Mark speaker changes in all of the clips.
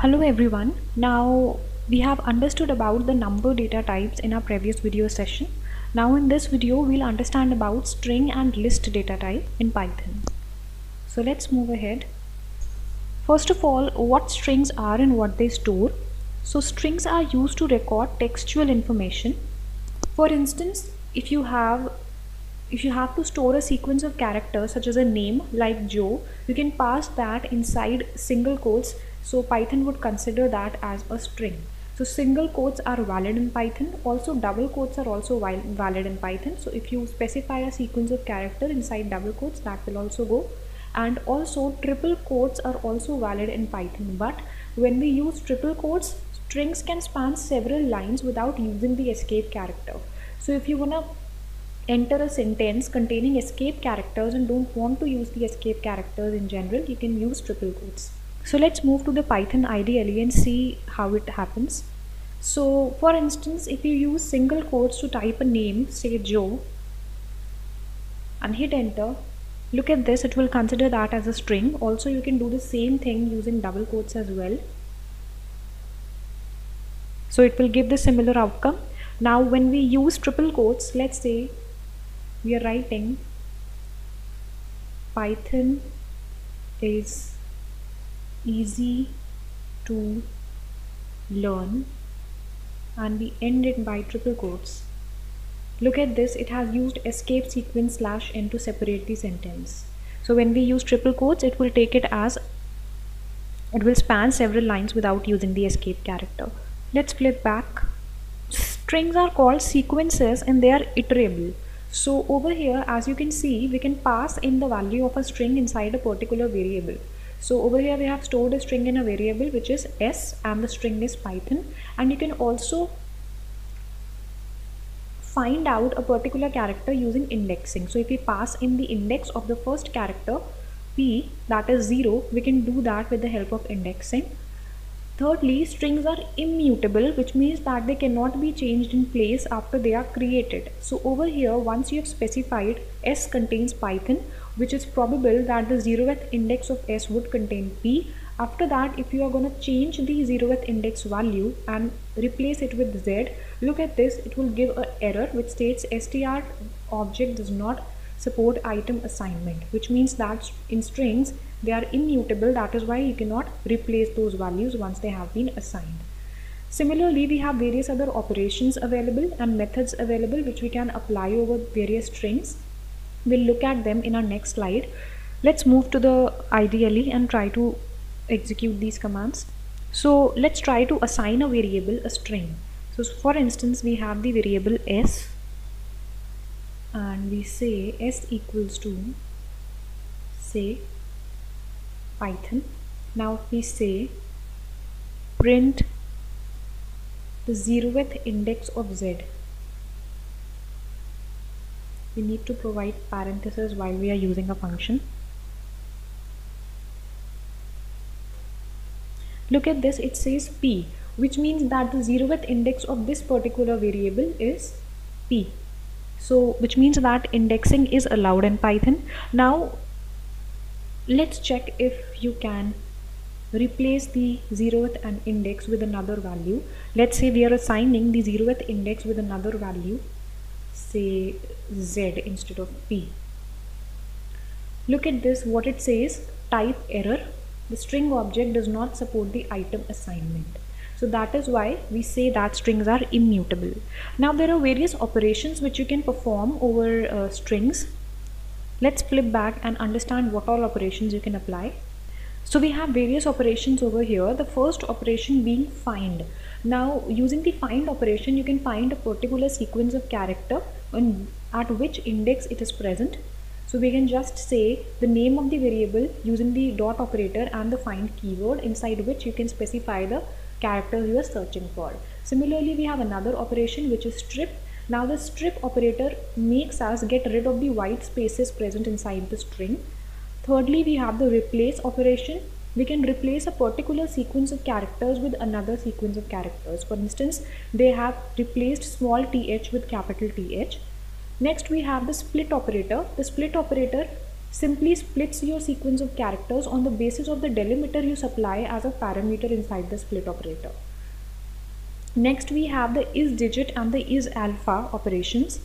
Speaker 1: Hello everyone. Now we have understood about the number data types in our previous video session. Now in this video we'll understand about string and list data type in Python. So let's move ahead. First of all what strings are and what they store. So strings are used to record textual information. For instance if you have if you have to store a sequence of characters such as a name like Joe, you can pass that inside single quotes. So Python would consider that as a string. So single quotes are valid in Python. Also double quotes are also valid in Python. So if you specify a sequence of character inside double quotes, that will also go. And also triple quotes are also valid in Python. But when we use triple quotes, strings can span several lines without using the escape character. So if you wanna enter a sentence containing escape characters and don't want to use the escape characters in general, you can use triple quotes. So let's move to the Python IDLE and see how it happens. So for instance, if you use single quotes to type a name, say Joe, and hit enter, look at this, it will consider that as a string. Also, you can do the same thing using double quotes as well. So it will give the similar outcome. Now when we use triple quotes, let's say we are writing Python is easy to learn and we end it by triple quotes. Look at this, it has used escape sequence slash n to separate the sentence. So when we use triple quotes, it will take it as it will span several lines without using the escape character. Let's flip back. Strings are called sequences and they are iterable. So over here, as you can see, we can pass in the value of a string inside a particular variable. So over here we have stored a string in a variable which is s and the string is python and you can also find out a particular character using indexing. So if we pass in the index of the first character p that is 0 we can do that with the help of indexing Thirdly, strings are immutable, which means that they cannot be changed in place after they are created. So over here, once you have specified s contains Python, which is probable that the zeroth index of s would contain p. After that, if you are going to change the zeroth index value and replace it with z, look at this, it will give an error which states str object does not support item assignment, which means that in strings, they are immutable. That is why you cannot replace those values once they have been assigned. Similarly we have various other operations available and methods available which we can apply over various strings. We'll look at them in our next slide. Let's move to the IDLE and try to execute these commands. So let's try to assign a variable a string. So for instance we have the variable s and we say s equals to say python. Now we say print the zeroth index of z. We need to provide parentheses while we are using a function. Look at this it says p which means that the zeroth index of this particular variable is p. So which means that indexing is allowed in python. Now let's check if you can replace the zeroth and index with another value. Let's say we are assigning the zeroth index with another value say z instead of p. Look at this. What it says type error. The string object does not support the item assignment. So that is why we say that strings are immutable. Now there are various operations which you can perform over uh, strings Let's flip back and understand what all operations you can apply. So we have various operations over here. The first operation being find. Now using the find operation you can find a particular sequence of character and at which index it is present. So we can just say the name of the variable using the dot operator and the find keyword inside which you can specify the characters you are searching for. Similarly we have another operation which is strip now the strip operator makes us get rid of the white spaces present inside the string. Thirdly, we have the replace operation. We can replace a particular sequence of characters with another sequence of characters. For instance, they have replaced small th with capital TH. Next, we have the split operator. The split operator simply splits your sequence of characters on the basis of the delimiter you supply as a parameter inside the split operator. Next we have the is digit and the is alpha operations.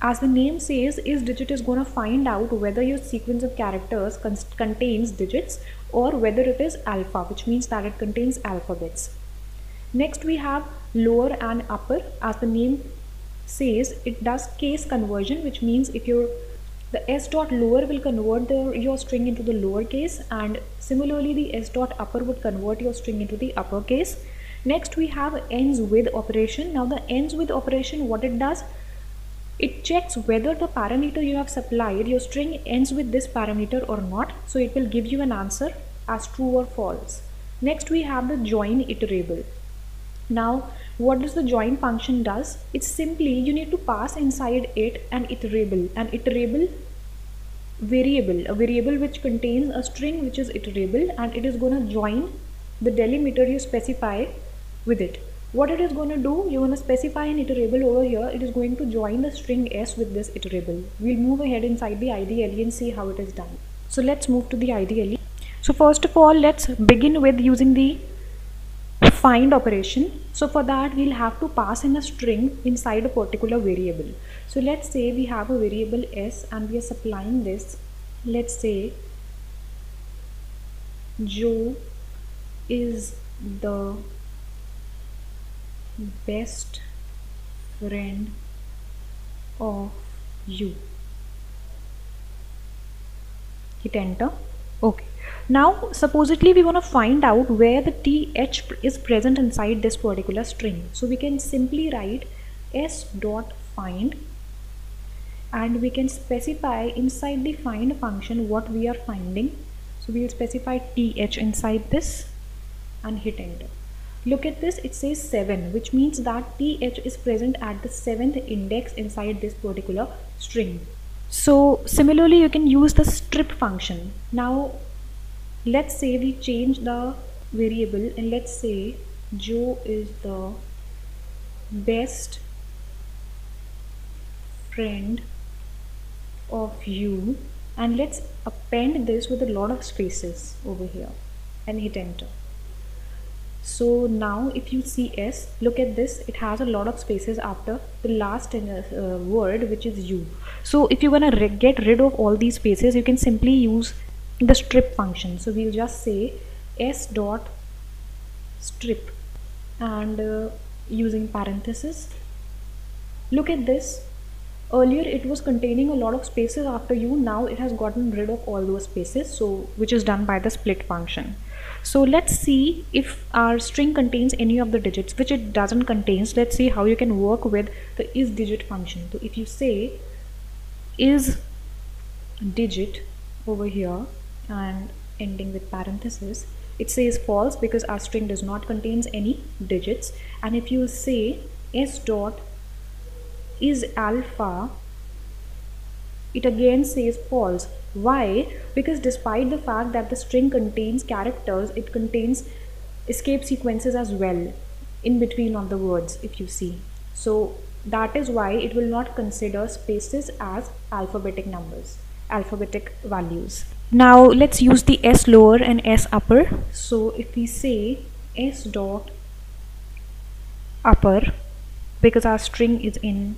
Speaker 1: As the name says, is digit is going to find out whether your sequence of characters contains digits or whether it is alpha, which means that it contains alphabets. Next we have lower and upper. As the name says, it does case conversion, which means if your the s dot lower will convert the, your string into the lower case and similarly the s dot upper would convert your string into the upper case. Next we have ends with operation. Now the ends with operation what it does? It checks whether the parameter you have supplied your string ends with this parameter or not. So it will give you an answer as true or false. Next we have the join iterable. Now what does the join function does? It's simply you need to pass inside it an iterable. An iterable variable. A variable which contains a string which is iterable and it is going to join the delimiter you specify with it. What it is going to do you're going to specify an iterable over here it is going to join the string s with this iterable. We'll move ahead inside the IDLE and see how it is done. So let's move to the IDLE so first of all let's begin with using the find operation. So for that we'll have to pass in a string inside a particular variable. So let's say we have a variable s and we are supplying this let's say Joe is the best friend of you. Hit enter. Okay. Now supposedly we want to find out where the th is present inside this particular string. So we can simply write s dot find and we can specify inside the find function what we are finding. So we'll specify th inside this and hit enter Look at this, it says 7, which means that th is present at the 7th index inside this particular string. So similarly, you can use the strip function. Now, let's say we change the variable and let's say Joe is the best friend of you and let's append this with a lot of spaces over here and hit enter so now if you see s look at this. It has a lot of spaces after the last uh, word which is you so if you want to get rid of all these spaces you can simply use the strip function. So we'll just say s dot strip and uh, using parenthesis. Look at this. Earlier it was containing a lot of spaces after you now it has gotten rid of all those spaces so which is done by the split function so let's see if our string contains any of the digits which it doesn't contains. Let's see how you can work with the is digit function. So if you say is digit over here and ending with parenthesis it says false because our string does not contains any digits. And if you say s dot is alpha it again says false why? Because despite the fact that the string contains characters, it contains escape sequences as well in between of the words if you see. So that is why it will not consider spaces as alphabetic numbers, alphabetic values. Now let's use the S lower and S upper. So if we say S dot upper because our string is in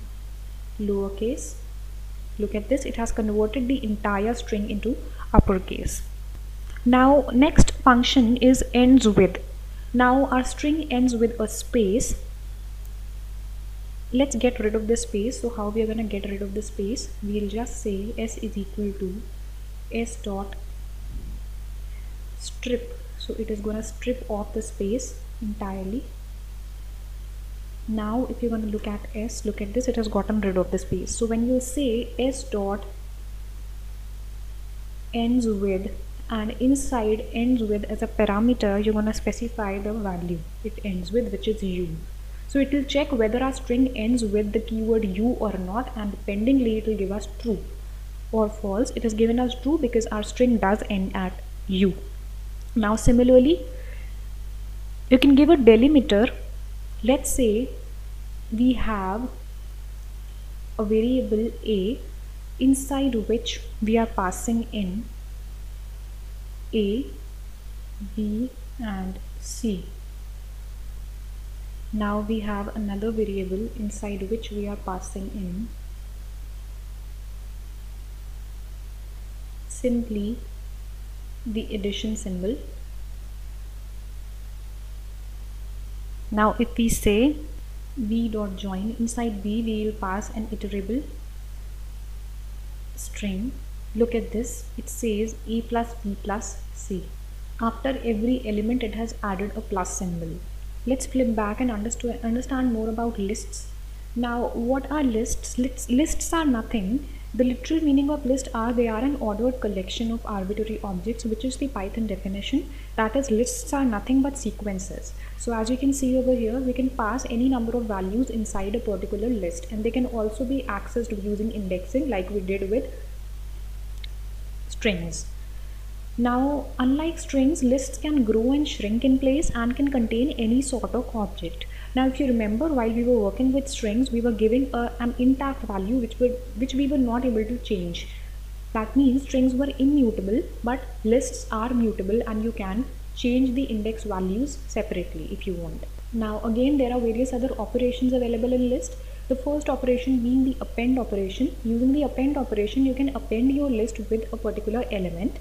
Speaker 1: lowercase look at this. It has converted the entire string into uppercase. Now next function is ends with. Now our string ends with a space. Let's get rid of the space. So how we are going to get rid of the space? We'll just say s is equal to s dot strip. So it is going to strip off the space entirely now if you're going to look at s look at this it has gotten rid of the space so when you say s dot ends with and inside ends with as a parameter you're going to specify the value. It ends with which is u. So it will check whether our string ends with the keyword u or not and dependingly it will give us true or false. It has given us true because our string does end at u. Now similarly you can give a delimiter. Let's say we have a variable a inside which we are passing in A, B and C. Now we have another variable inside which we are passing in simply the addition symbol. Now if we say b dot join. Inside b we will pass an iterable string. Look at this. It says a plus b plus c. After every element it has added a plus symbol. Let's flip back and understand more about lists. Now what are lists? Lists, lists are nothing the literal meaning of list are they are an ordered collection of arbitrary objects which is the Python definition that is lists are nothing but sequences. So as you can see over here we can pass any number of values inside a particular list and they can also be accessed using indexing like we did with strings. Now, unlike strings, lists can grow and shrink in place and can contain any sort of object. Now, if you remember, while we were working with strings, we were giving a, an intact value which, were, which we were not able to change. That means strings were immutable, but lists are mutable and you can change the index values separately if you want. Now, again, there are various other operations available in list. The first operation being the append operation. Using the append operation, you can append your list with a particular element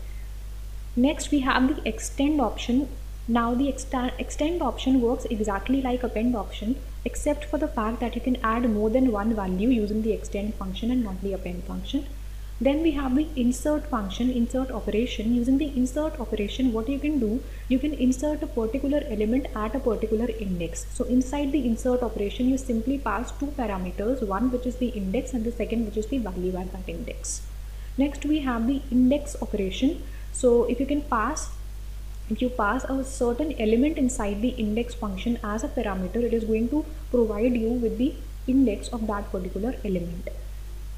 Speaker 1: Next we have the extend option. Now the extend option works exactly like append option except for the fact that you can add more than one value using the extend function and not the append function. Then we have the insert function, insert operation. Using the insert operation, what you can do, you can insert a particular element at a particular index. So inside the insert operation, you simply pass two parameters, one which is the index and the second which is the value at that index. Next we have the index operation so if you can pass you pass a certain element inside the index function as a parameter it is going to provide you with the index of that particular element.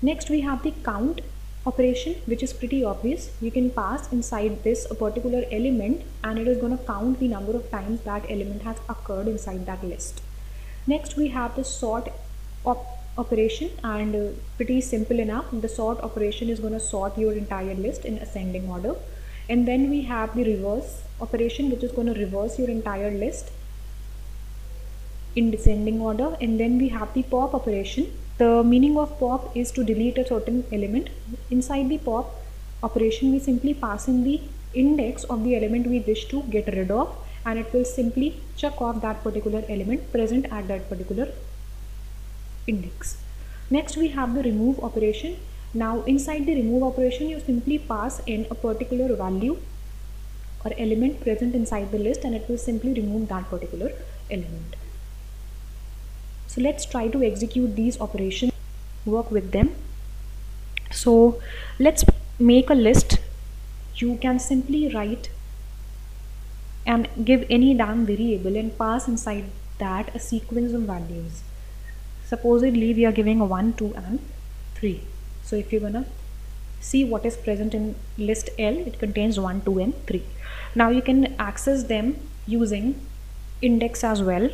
Speaker 1: Next we have the count operation which is pretty obvious. You can pass inside this a particular element and it is going to count the number of times that element has occurred inside that list. Next we have the sort op operation and uh, pretty simple enough the sort operation is going to sort your entire list in ascending order. And then we have the reverse operation which is going to reverse your entire list in descending order and then we have the pop operation. The meaning of pop is to delete a certain element. Inside the pop operation we simply pass in the index of the element we wish to get rid of and it will simply check off that particular element present at that particular index. Next we have the remove operation. Now inside the remove operation you simply pass in a particular value or element present inside the list and it will simply remove that particular element. So let's try to execute these operations, work with them. So let's make a list. You can simply write and give any damn variable and pass inside that a sequence of values. Supposedly we are giving a 1, 2 and 3 so if you're gonna see what is present in list L. It contains 1 2 and 3 now you can access them using index as well.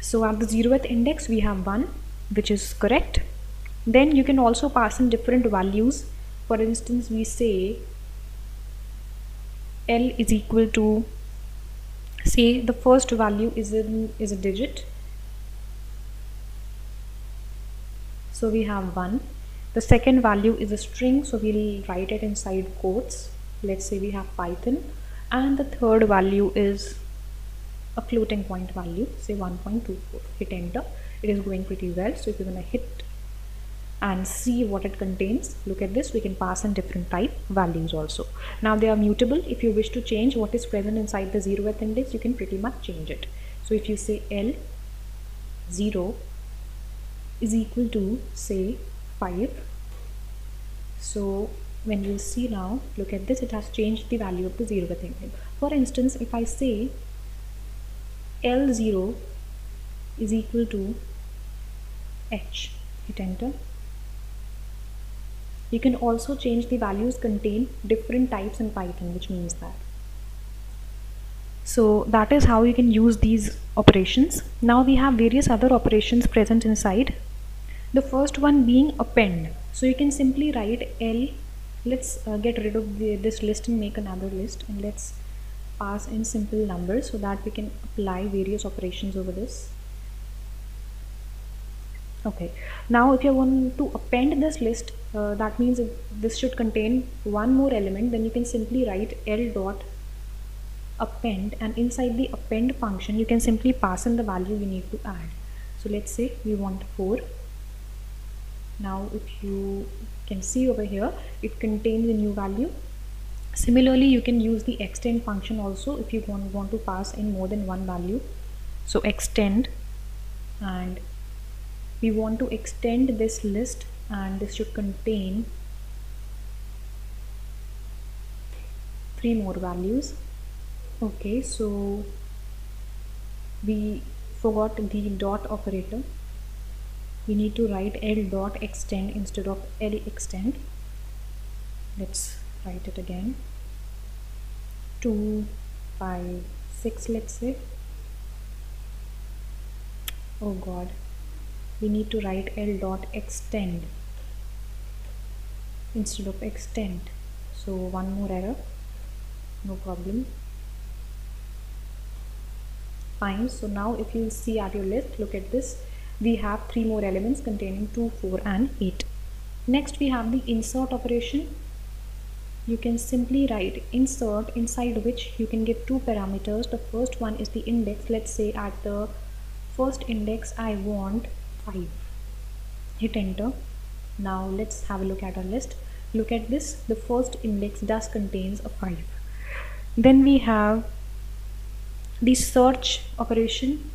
Speaker 1: So at the 0th index we have 1 which is correct. Then you can also pass in different values. For instance we say L is equal to say the first value is in is a digit. So we have one the second value is a string so we'll write it inside quotes. Let's say we have python. And the third value is a floating point value say 1.24 hit enter. It is going pretty well so if you're going to hit and see what it contains look at this. We can pass in different type values also. Now they are mutable. If you wish to change what is present inside the 0th index you can pretty much change it. So if you say l 0 is equal to say 5 so when you see now look at this it has changed the value of the 0 thing for instance if I say L0 is equal to H hit enter. You can also change the values contain different types in Python which means that. So that is how you can use these operations. Now we have various other operations present inside the first one being append. So you can simply write L. Let's uh, get rid of the, this list and make another list and let's pass in simple numbers so that we can apply various operations over this. Okay. Now if you want to append this list uh, that means this should contain one more element then you can simply write L dot append and inside the append function you can simply pass in the value you need to add. So let's say we want 4 now if you can see over here it contains a new value. Similarly you can use the extend function also if you want, want to pass in more than one value. So extend and we want to extend this list and this should contain three more values. Okay so we forgot the dot operator we need to write l dot extend instead of l extend. Let's write it again. 2 5 6 let's say. Oh god. We need to write l dot extend instead of extend. So one more error. No problem. Fine. So now if you see at your list look at this we have three more elements containing 2 4 and 8 next we have the insert operation. You can simply write insert inside which you can give two parameters. The first one is the index. Let's say at the first index I want 5 hit enter. Now let's have a look at our list. Look at this. The first index does contains a 5 then we have the search operation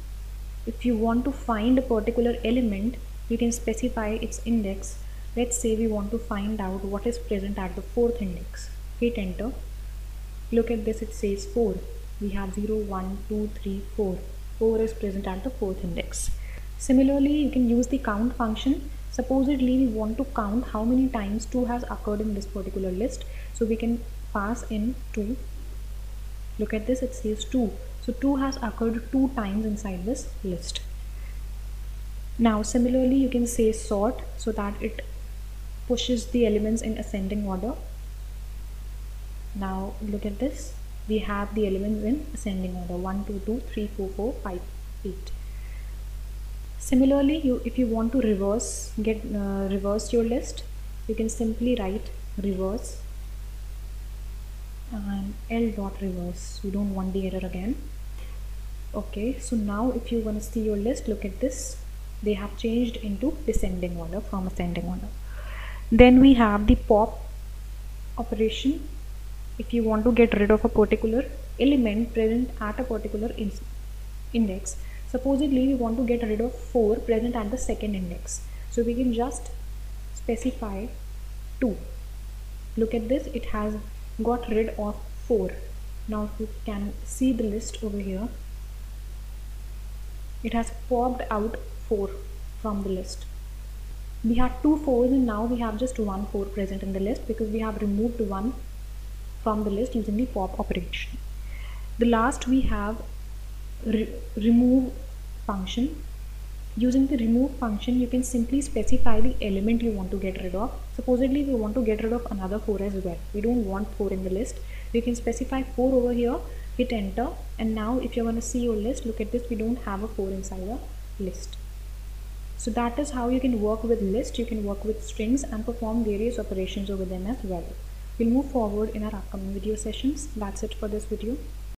Speaker 1: if you want to find a particular element you can specify its index. Let's say we want to find out what is present at the fourth index. Hit enter. Look at this it says 4 we have 0 1 2 3 4 4 is present at the fourth index. Similarly you can use the count function. Supposedly we want to count how many times 2 has occurred in this particular list. So we can pass in 2 look at this it says 2 so 2 has occurred two times inside this list. Now similarly you can say sort so that it pushes the elements in ascending order. Now look at this. We have the elements in ascending order 1, 2, 2, 3, 4, 4, 5, 8. Similarly, you if you want to reverse get uh, reverse your list, you can simply write reverse and L dot reverse. We don't want the error again. Okay so now if you want to see your list look at this. They have changed into descending order from ascending order. Then we have the pop operation. If you want to get rid of a particular element present at a particular in index supposedly we want to get rid of 4 present at the second index. So we can just specify 2 look at this it has got rid of 4 now you can see the list over here it has popped out 4 from the list. We had two fours and now we have just one 4 present in the list because we have removed one from the list using the pop operation. The last we have re remove function using the remove function you can simply specify the element you want to get rid of. Supposedly we want to get rid of another 4 as well. We don't want 4 in the list. You can specify 4 over here hit enter and now if you want to see your list look at this. We don't have a 4 inside the list. So that is how you can work with list. You can work with strings and perform various operations over them as well. We'll move forward in our upcoming video sessions. That's it for this video